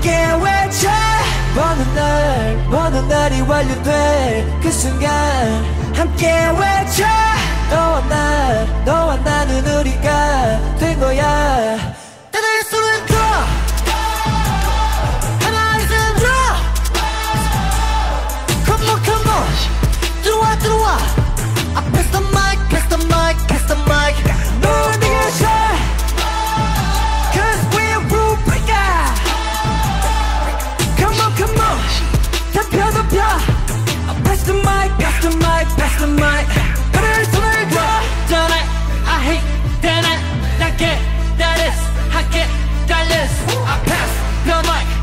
함께 외쳐 보는 날, 보는 날이 완료될 그 순간 함께 외쳐 너와 나, 너와 나는 우리가 된 거야 get that is, I get that list. I pass the mic.